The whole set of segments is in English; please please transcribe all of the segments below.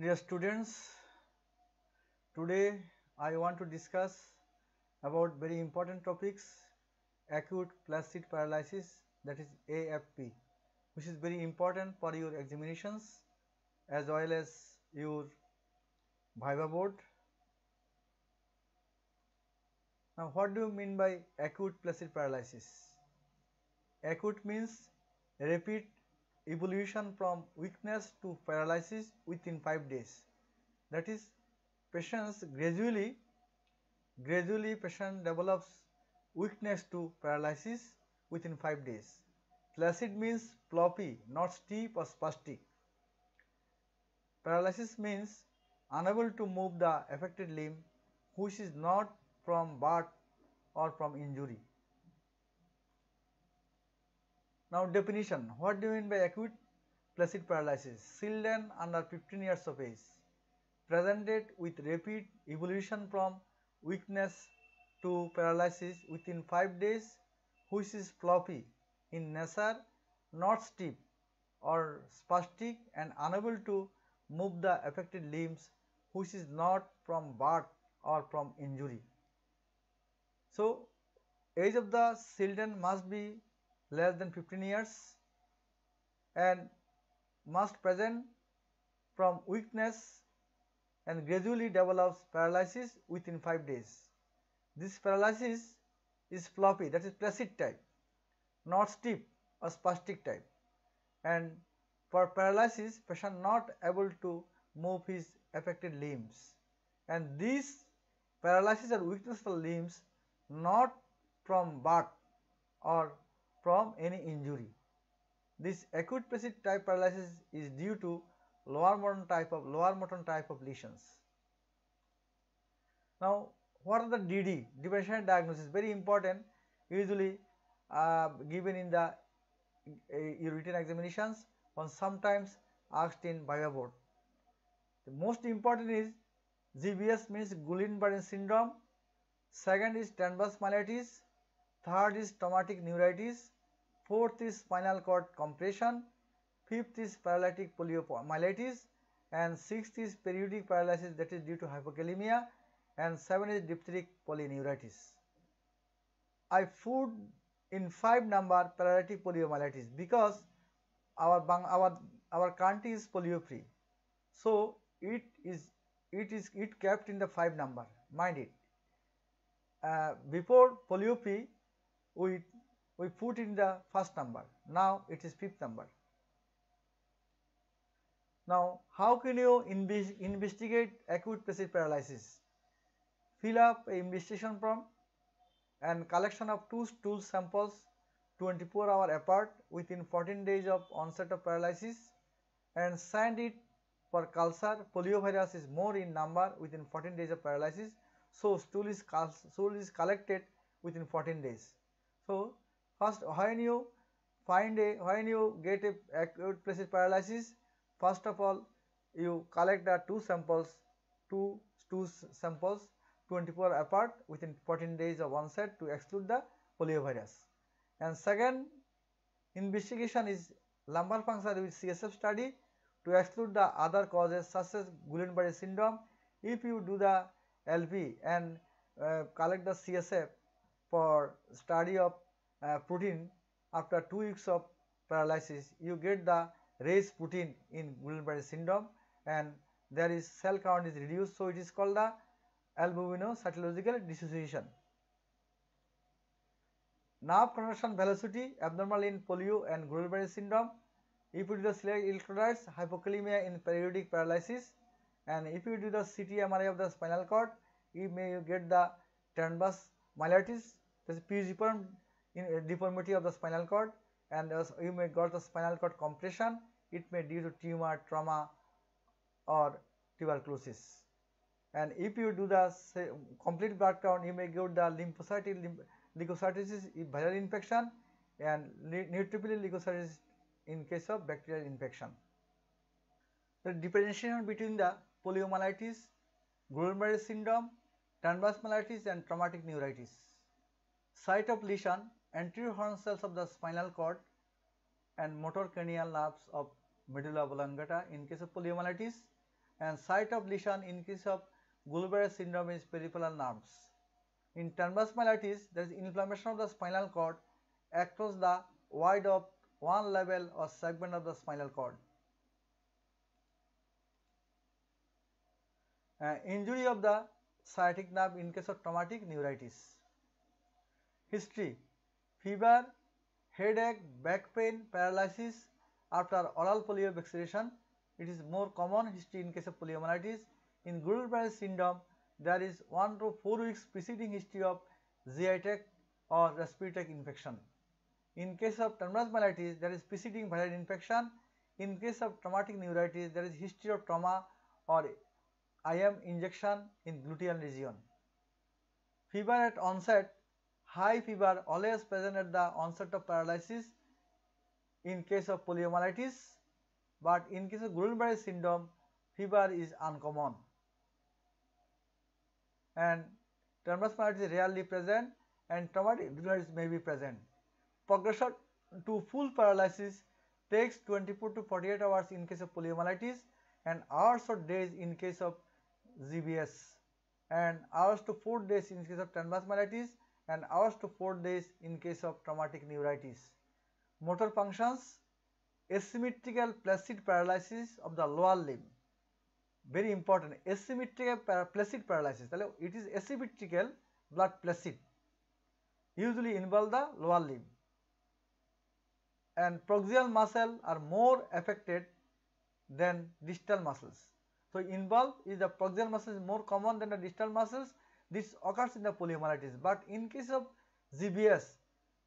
Dear students, today I want to discuss about very important topics acute flaccid paralysis that is AFP which is very important for your examinations as well as your Viva board. Now what do you mean by acute flaccid paralysis? Acute means rapid evolution from weakness to paralysis within 5 days. That is patients gradually gradually patient develops weakness to paralysis within 5 days. Flaccid means floppy, not stiff or spastic. Paralysis means unable to move the affected limb which is not from birth or from injury. Now definition, what do you mean by acute flaccid paralysis? Children under 15 years of age presented with rapid evolution from weakness to paralysis within 5 days which is floppy in nature, not stiff or spastic and unable to move the affected limbs which is not from birth or from injury. So, age of the children must be less than 15 years and must present from weakness and gradually develops paralysis within 5 days. This paralysis is floppy that is flaccid type, not stiff or spastic type and for paralysis patient not able to move his affected limbs and this paralysis or weakness of limbs not from birth or from any injury. This acute flaccid type paralysis is due to lower motor type of lower motor type of lesions. Now, what are the DD differential diagnosis very important usually uh, given in the uh, written examinations or sometimes asked in Viva board. The most important is GBS means Guillain-Barré syndrome, second is transverse myelitis, third is traumatic neuritis, fourth is spinal cord compression, fifth is paralytic poliomyelitis and sixth is periodic paralysis that is due to hypokalemia and seven is diphtheric polyneuritis. I put in five number paralytic poliomyelitis because our our our country is polio free. So, it is it is it kept in the five number mind it. Uh, before polio free we we put in the first number now it is fifth number. Now how can you investigate acute flaccid paralysis? Fill up a investigation form and collection of two stool samples 24 hour apart within 14 days of onset of paralysis and send it for culture poliovirus is more in number within 14 days of paralysis. So, stool is, stool is collected within 14 days. So, first when you find a when you get a acute flaccid paralysis first of all you collect the two samples two stool samples 24 apart within 14 days of onset to exclude the poliovirus. And second investigation is lumbar puncture with CSF study to exclude the other causes such as Guillain-Barré syndrome. If you do the LP and uh, collect the CSF for study of uh, protein after 2 weeks of paralysis, you get the raised protein in Guillain-Barré syndrome and there is cell count is reduced. So, it is called the albuminocytological dissociation. Nerve conduction velocity abnormal in polio and Guillain-Barré syndrome. If you do the select electrolytes hypokalemia in periodic paralysis and if you do the CT MRI of the spinal cord you may get the transverse myelitis that is pseudopod in deformity of the spinal cord and you may got the spinal cord compression it may due to tumor trauma or tuberculosis and if you do the say, complete background you may get the lymphocytic lymph leukocytosis viral infection and neutrophilic leukocytosis in case of bacterial infection. The differentiation between the poliomyelitis, Guillain-Barré syndrome, transverse myelitis and traumatic neuritis. Site of lesion anterior horn cells of the spinal cord and motor cranial nerves of medulla oblongata in case of poliomyelitis, and site of lesion in case of Guillain-Barré syndrome is peripheral nerves. In transverse myelitis, there is inflammation of the spinal cord across the wide of one level or segment of the spinal cord. Uh, injury of the sciatic nerve in case of traumatic neuritis. History Fever, headache, back pain, paralysis after oral polio vaccination. It is more common history in case of poliomyelitis. In Guillain-Barré syndrome, there is 1 to 4 weeks preceding history of GI tract or respiratory infection. In case of transverse myelitis, there is preceding viral infection. In case of traumatic neuritis, there is history of trauma or IM injection in gluteal region. Fever at onset, high fever always present at the onset of paralysis in case of poliomyelitis, but in case of Guillain-Barré syndrome, fever is uncommon. And transverse myelitis is rarely present and traumatic neuritis may be present. Progression to full paralysis takes 24 to 48 hours in case of poliomyelitis and hours or days in case of GBS and hours to 4 days in case of transverse myelitis and hours to 4 days in case of traumatic neuritis. Motor functions asymmetrical flaccid paralysis of the lower limb. Very important asymmetrical flaccid paralysis. It is asymmetrical blood flaccid. Usually involve the lower limb. And proximal muscle are more affected than distal muscles. So involve is the proximal muscle more common than the distal muscles this occurs in the poliomyelitis but in case of GBS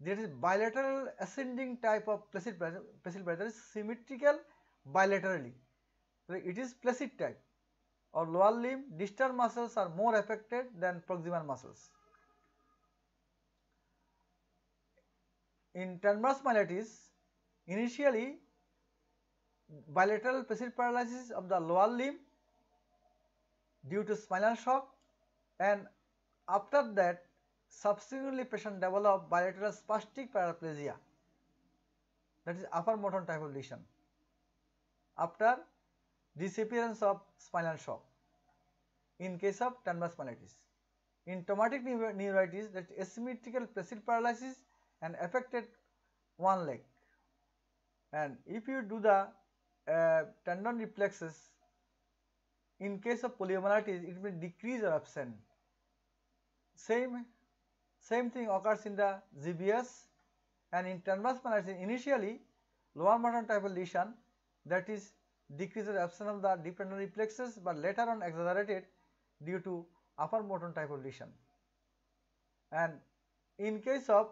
there is bilateral ascending type of flaccid flaccid symmetrical bilaterally. So it is flaccid type. Or lower limb distal muscles are more affected than proximal muscles. In transverse myelitis, initially bilateral flaccid paralysis of the lower limb due to spinal shock and after that subsequently patient develop bilateral spastic paraplegia that is upper motor type of lesion after disappearance of spinal shock in case of transverse myelitis. In traumatic neuritis that is asymmetrical flaccid paralysis and affected one leg and if you do the uh, tendon reflexes in case of poliomyelitis it may decrease or absent. Same, same thing occurs in the GBS and in transverse myelitis initially lower motor type of lesion that is decreases absence of the deep reflexes but later on exaggerated due to upper motor type of lesion. And in case of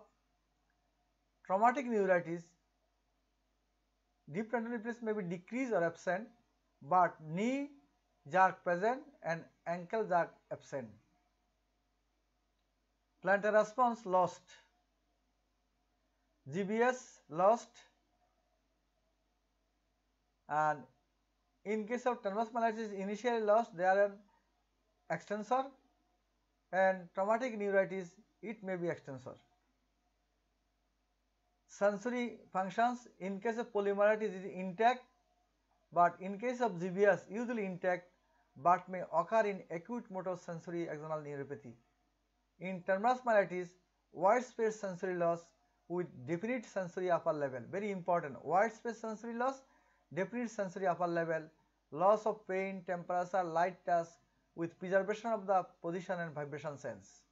traumatic neuritis, deep reflex may be decreased or absent but knee jerk present and ankle jerk absent. Plantar response lost, GBS lost and in case of transverse initially lost they are extensor and traumatic neuritis it may be extensor. Sensory functions in case of poliomyelitis is intact but in case of GBS usually intact but may occur in acute motor sensory axonal neuropathy. In transverse myelitis wide space sensory loss with definite sensory upper level very important wide space sensory loss definite sensory upper level loss of pain, temperature, light touch with preservation of the position and vibration sense.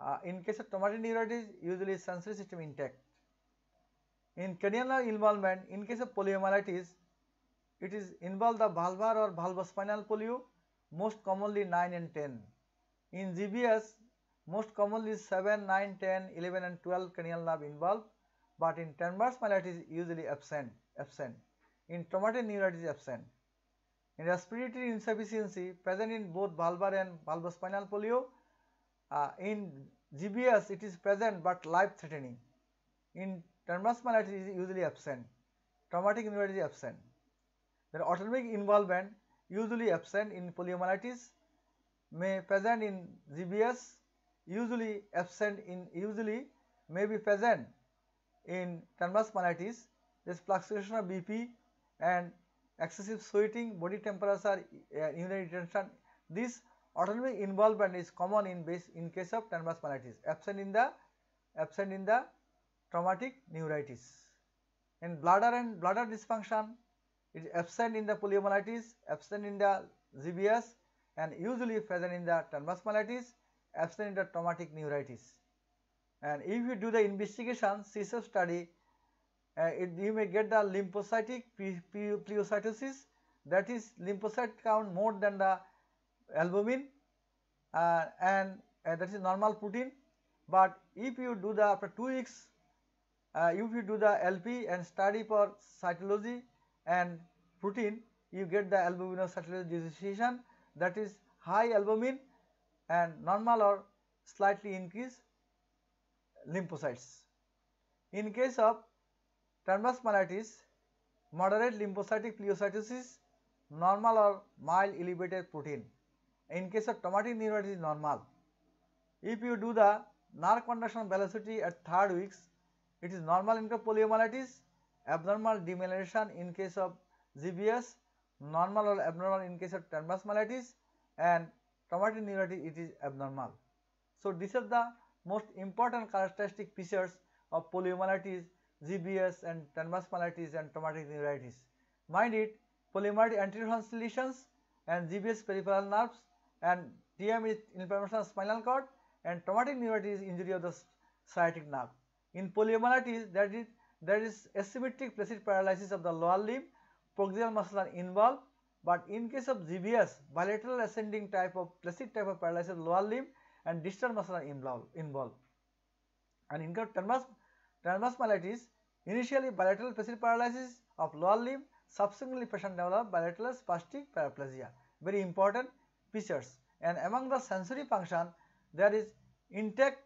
Uh, in case of traumatic neuritis, usually sensory system intact. In cranial involvement, in case of poliomyelitis, it is involve the bulbar or bulbospinal polio, most commonly 9 and 10. In GBS, most commonly 7, 9, 10, 11 and 12 cranial nerve involved, but in transverse myelitis usually absent, absent. In traumatic neuritis absent. In respiratory insufficiency present in both bulbar and bulbospinal polio, uh, in GBS it is present but life threatening. In transverse myelitis it is usually absent. Traumatic neuritis is absent. Then autonomic involvement usually absent in poliomyelitis, may present in GBS, usually absent in usually may be present in transverse myelitis. This fluctuation of BP and excessive sweating, body temperature, uh, urinary retention. This autonomic involvement is common in base in case of transverse myelitis, absent in the absent in the traumatic neuritis. In bladder and bladder dysfunction, it is absent in the poliomyelitis, absent in the GBS and usually present in the transverse myelitis, absent traumatic neuritis. And if you do the investigation, CSF study, uh, it, you may get the lymphocytic pleocytosis that is lymphocyte count more than the albumin uh, and uh, that is normal protein. But if you do the after 2 weeks, uh, if you do the LP and study for cytology and protein, you get the albuminocytology dissociation that is high albumin and normal or slightly increased lymphocytes. In case of transverse myelitis, moderate lymphocytic pleocytosis, normal or mild elevated protein. In case of traumatic neuritis, normal. If you do the nerve conduction velocity at third weeks, it is normal in poliomyelitis, abnormal demyelination in case of GBS, normal or abnormal in case of transverse myelitis and traumatic neuritis it is abnormal. So, these are the most important characteristic features of poliomyelitis, GBS and transverse myelitis and traumatic neuritis. Mind it, poliomyelitis anterior lesions and GBS peripheral nerves and TM is inflammation of spinal cord and traumatic neuritis is injury of the sciatic nerve. In poliomyelitis that is there is asymmetric flaccid paralysis of the lower limb, proximal muscle are involved but in case of GBS bilateral ascending type of flaccid type of paralysis of lower limb and distal muscle are involved. involved. And in transverse, transverse myelitis, initially bilateral flaccid paralysis of lower limb, subsequently patient develop bilateral spastic paraplegia. Very important features. And among the sensory function, there is intact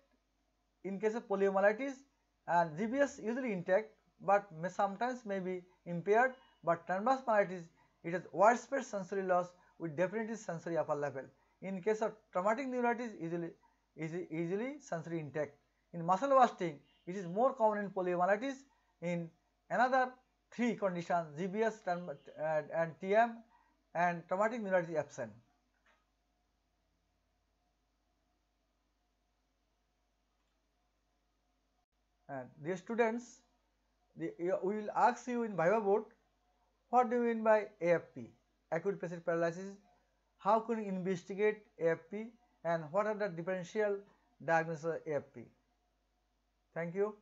in case of poliomyelitis and GBS usually intact, but may sometimes may be impaired, but transverse myelitis it has widespread sensory loss with definitely sensory upper level. In case of traumatic neuritis, easily, easily sensory intact. In muscle wasting, it is more common in poliomyelitis. In another three conditions, GBS uh, and TM and traumatic neuritis absent. And dear students, the, we will ask you in Viva board, what do you mean by AFP, acute flaccid paralysis how can you investigate AFP and what are the differential diagnosis of AFP. Thank you.